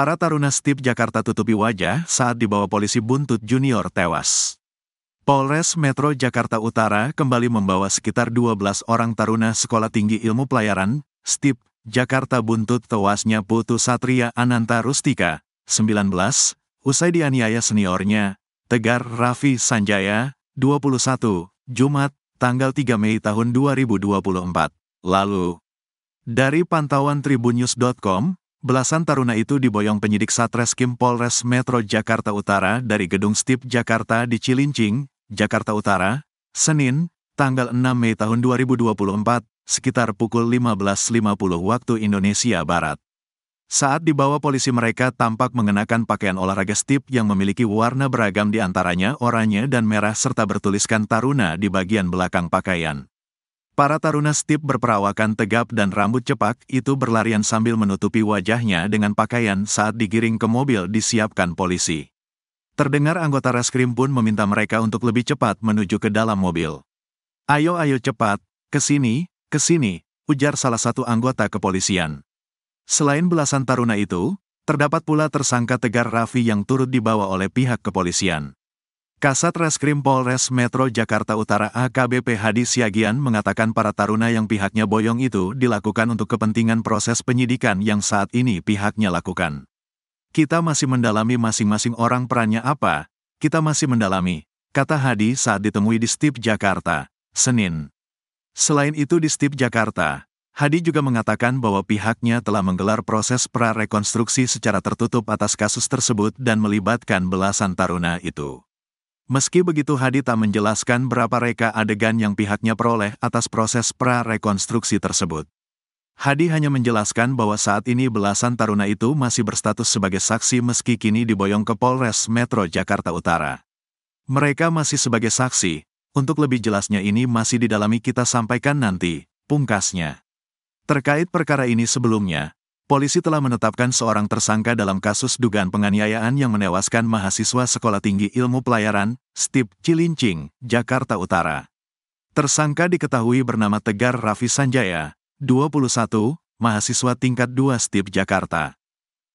Para taruna Stip Jakarta tutupi wajah saat dibawa polisi buntut junior tewas. Polres Metro Jakarta Utara kembali membawa sekitar 12 orang taruna Sekolah Tinggi Ilmu Pelayaran, STIP, Jakarta buntut tewasnya Putu Satria Ananta Rustika, 19, usai dianiaya seniornya, Tegar Raffi Sanjaya, 21, Jumat, tanggal 3 Mei tahun 2024. Lalu, dari pantauan tribunnews.com, Belasan taruna itu diboyong penyidik Satreskrim Polres Metro Jakarta Utara dari Gedung Stip Jakarta di Cilincing, Jakarta Utara, Senin, tanggal 6 Mei tahun 2024, sekitar pukul 15.50 waktu Indonesia Barat. Saat dibawa polisi mereka tampak mengenakan pakaian olahraga Stip yang memiliki warna beragam di antaranya oranye dan merah serta bertuliskan Taruna di bagian belakang pakaian. Para taruna stip berperawakan tegap dan rambut cepak itu berlarian sambil menutupi wajahnya dengan pakaian saat digiring ke mobil disiapkan polisi. Terdengar anggota reskrim pun meminta mereka untuk lebih cepat menuju ke dalam mobil. Ayo ayo cepat, ke sini, ke sini, ujar salah satu anggota kepolisian. Selain belasan taruna itu, terdapat pula tersangka Tegar Raffi yang turut dibawa oleh pihak kepolisian. Kasat Reskrim Polres Metro Jakarta Utara AKBP Hadi Siagian mengatakan para taruna yang pihaknya boyong itu dilakukan untuk kepentingan proses penyidikan yang saat ini pihaknya lakukan. Kita masih mendalami masing-masing orang perannya apa, kita masih mendalami, kata Hadi saat ditemui di Stip Jakarta, Senin. Selain itu di Stip Jakarta, Hadi juga mengatakan bahwa pihaknya telah menggelar proses prarekonstruksi secara tertutup atas kasus tersebut dan melibatkan belasan taruna itu. Meski begitu Hadi tak menjelaskan berapa reka adegan yang pihaknya peroleh atas proses pra-rekonstruksi tersebut. Hadi hanya menjelaskan bahwa saat ini belasan taruna itu masih berstatus sebagai saksi meski kini diboyong ke Polres Metro Jakarta Utara. Mereka masih sebagai saksi, untuk lebih jelasnya ini masih didalami kita sampaikan nanti, pungkasnya. Terkait perkara ini sebelumnya, polisi telah menetapkan seorang tersangka dalam kasus dugaan penganiayaan yang menewaskan mahasiswa Sekolah Tinggi Ilmu Pelayaran, STIP Cilincing, Jakarta Utara. Tersangka diketahui bernama Tegar Raffi Sanjaya, 21, mahasiswa tingkat 2 STIP Jakarta.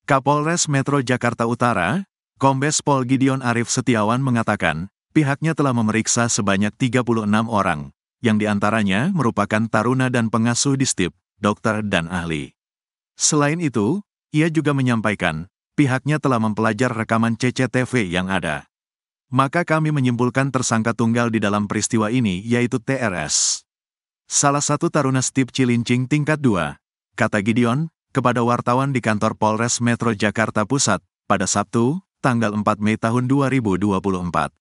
Kapolres Metro Jakarta Utara, Kombes Pol Gideon Arif Setiawan mengatakan, pihaknya telah memeriksa sebanyak 36 orang, yang di antaranya merupakan taruna dan pengasuh di STIP, dokter dan ahli. Selain itu, ia juga menyampaikan, pihaknya telah mempelajar rekaman CCTV yang ada. Maka kami menyimpulkan tersangka tunggal di dalam peristiwa ini yaitu TRS. Salah satu taruna Stip Cilincing tingkat 2, kata Gideon, kepada wartawan di kantor Polres Metro Jakarta Pusat, pada Sabtu, tanggal 4 Mei tahun 2024.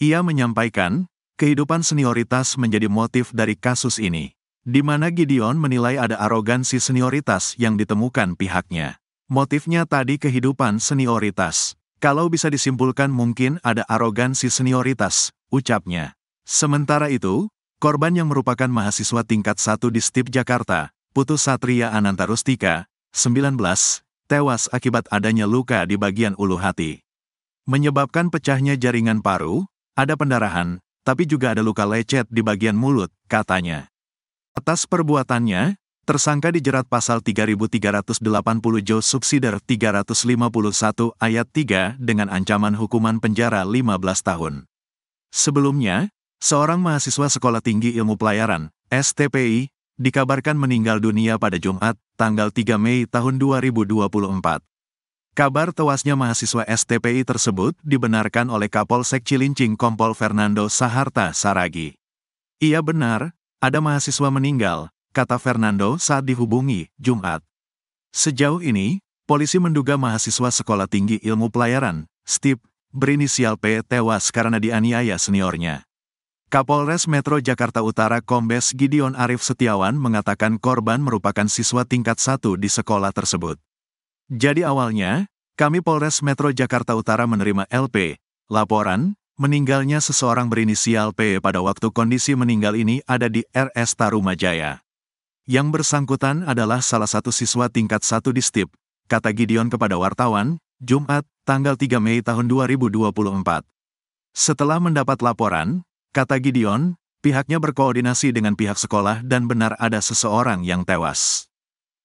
Ia menyampaikan, kehidupan senioritas menjadi motif dari kasus ini di mana Gideon menilai ada arogansi senioritas yang ditemukan pihaknya. Motifnya tadi kehidupan senioritas. Kalau bisa disimpulkan mungkin ada arogansi senioritas, ucapnya. Sementara itu, korban yang merupakan mahasiswa tingkat 1 di STIP Jakarta, Putus Satria Ananta Rustika, 19, tewas akibat adanya luka di bagian ulu hati. Menyebabkan pecahnya jaringan paru, ada pendarahan, tapi juga ada luka lecet di bagian mulut, katanya. Atas perbuatannya, tersangka dijerat pasal 3380 Jo Subsider 351 ayat 3 dengan ancaman hukuman penjara 15 tahun. Sebelumnya, seorang mahasiswa Sekolah Tinggi Ilmu Pelayaran, STPI, dikabarkan meninggal dunia pada Jumat, tanggal 3 Mei tahun 2024. Kabar tewasnya mahasiswa STPI tersebut dibenarkan oleh Kapolsek Cilincing Kompol Fernando Saharta Saragi. Ia benar, ada mahasiswa meninggal, kata Fernando saat dihubungi, Jumat. Sejauh ini, polisi menduga mahasiswa Sekolah Tinggi Ilmu Pelayaran, STIP, berinisial P tewas karena dianiaya seniornya. Kapolres Metro Jakarta Utara Kombes Gideon Arif Setiawan mengatakan korban merupakan siswa tingkat satu di sekolah tersebut. Jadi awalnya, kami Polres Metro Jakarta Utara menerima LP, laporan, Meninggalnya seseorang berinisial P pada waktu kondisi meninggal ini ada di RS Tarumajaya. Yang bersangkutan adalah salah satu siswa tingkat satu di STIP, kata Gideon kepada wartawan, Jumat, tanggal 3 Mei tahun 2024. Setelah mendapat laporan, kata Gideon, pihaknya berkoordinasi dengan pihak sekolah dan benar ada seseorang yang tewas.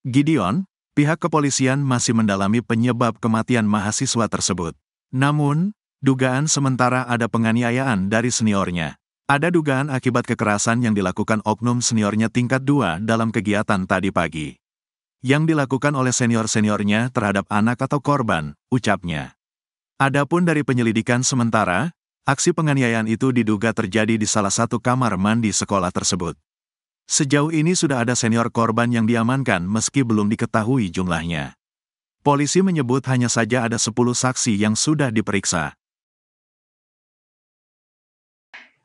Gideon, Pihak kepolisian masih mendalami penyebab kematian mahasiswa tersebut. Namun, dugaan sementara ada penganiayaan dari seniornya. Ada dugaan akibat kekerasan yang dilakukan oknum seniornya tingkat 2 dalam kegiatan tadi pagi. Yang dilakukan oleh senior-seniornya terhadap anak atau korban, ucapnya. Adapun dari penyelidikan sementara, aksi penganiayaan itu diduga terjadi di salah satu kamar mandi sekolah tersebut. Sejauh ini sudah ada senior korban yang diamankan meski belum diketahui jumlahnya. Polisi menyebut hanya saja ada 10 saksi yang sudah diperiksa.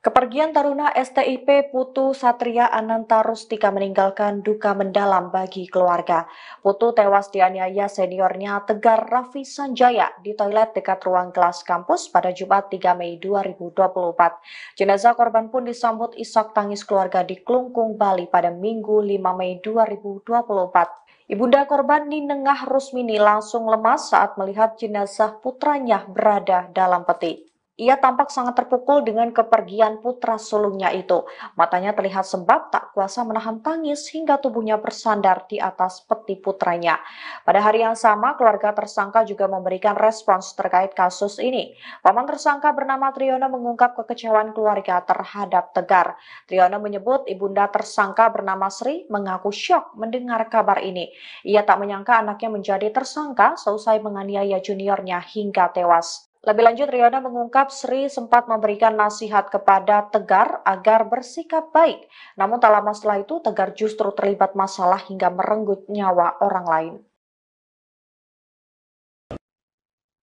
Kepergian Taruna STIP Putu Satria Ananta Rustika meninggalkan duka mendalam bagi keluarga. Putu tewas dianiaya seniornya Tegar Raffi Sanjaya di toilet dekat ruang kelas kampus pada Jumat 3 Mei 2024. Jenazah korban pun disambut isak tangis keluarga di Klungkung, Bali pada Minggu 5 Mei 2024. Ibunda korban Ninengah Rusmini langsung lemas saat melihat jenazah putranya berada dalam peti. Ia tampak sangat terpukul dengan kepergian putra sulungnya itu. Matanya terlihat sembab tak kuasa menahan tangis hingga tubuhnya bersandar di atas peti putranya. Pada hari yang sama, keluarga tersangka juga memberikan respons terkait kasus ini. Paman tersangka bernama Triono mengungkap kekecewaan keluarga terhadap Tegar. Triono menyebut ibunda tersangka bernama Sri mengaku syok mendengar kabar ini. Ia tak menyangka anaknya menjadi tersangka seusai menganiaya juniornya hingga tewas. Lebih lanjut, Riona mengungkap Sri sempat memberikan nasihat kepada Tegar agar bersikap baik. Namun tak lama setelah itu, Tegar justru terlibat masalah hingga merenggut nyawa orang lain.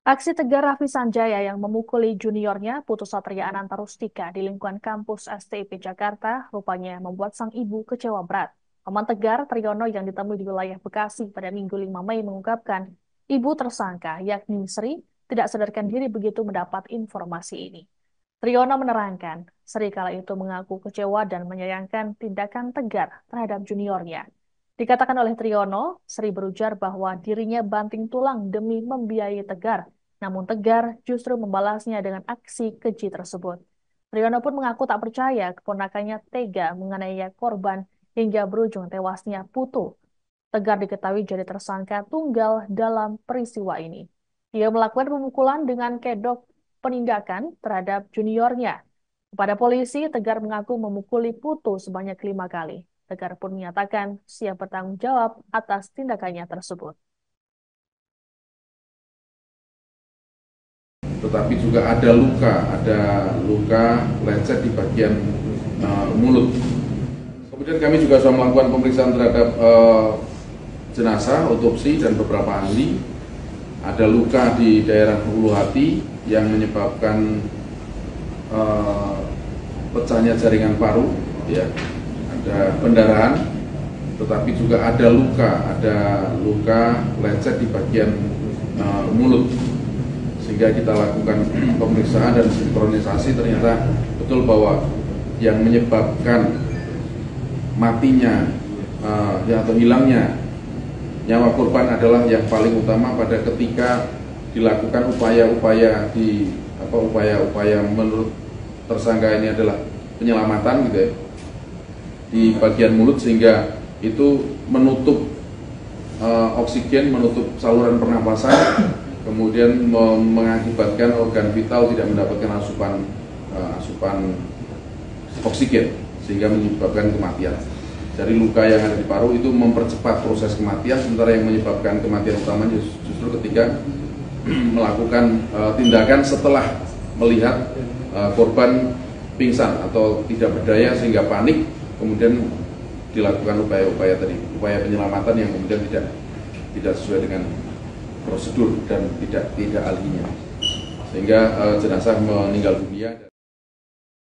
Aksi Tegar Raffi Sanjaya yang memukuli juniornya Putus Satria Anantarustika di lingkungan kampus STIP Jakarta rupanya membuat sang ibu kecewa berat. Paman Tegar Triyono yang ditemui di wilayah Bekasi pada Minggu 5 Mei mengungkapkan ibu tersangka yakni Sri tidak sadarkan diri begitu mendapat informasi ini. Triyono menerangkan, Sri kala itu mengaku kecewa dan menyayangkan tindakan tegar terhadap juniornya. Dikatakan oleh Triyono, Sri berujar bahwa dirinya banting tulang demi membiayai Tegar, namun Tegar justru membalasnya dengan aksi keji tersebut. Triyono pun mengaku tak percaya keponakannya tega menganiaya korban hingga berujung tewasnya Putu. Tegar diketahui jadi tersangka tunggal dalam peristiwa ini. Ia melakukan pemukulan dengan kedok penindakan terhadap juniornya. Kepada polisi, Tegar mengaku memukuli Putu sebanyak lima kali. Tegar pun menyatakan siap bertanggung jawab atas tindakannya tersebut. Tetapi juga ada luka, ada luka lecet di bagian uh, mulut. Kemudian kami juga sudah melakukan pemeriksaan terhadap uh, jenazah, otopsi, dan beberapa ahli ada luka di daerah ulu hati yang menyebabkan uh, pecahnya jaringan paru, ya, ada pendarahan, tetapi juga ada luka, ada luka lecet di bagian uh, mulut, sehingga kita lakukan pemeriksaan dan sinkronisasi. Ternyata betul bahwa yang menyebabkan matinya uh, ya, atau hilangnya nyawa korban adalah yang paling utama pada ketika dilakukan upaya-upaya di apa upaya-upaya menurut tersangka ini adalah penyelamatan gitu ya di bagian mulut sehingga itu menutup uh, oksigen, menutup saluran pernapasan, kemudian mengakibatkan organ vital tidak mendapatkan asupan uh, asupan oksigen sehingga menyebabkan kematian dari luka yang ada di paru itu mempercepat proses kematian sementara yang menyebabkan kematian utamanya justru ketika melakukan uh, tindakan setelah melihat uh, korban pingsan atau tidak berdaya sehingga panik kemudian dilakukan upaya-upaya tadi upaya penyelamatan yang kemudian tidak tidak sesuai dengan prosedur dan tidak tidak ahlinya. Sehingga uh, jenazah meninggal dunia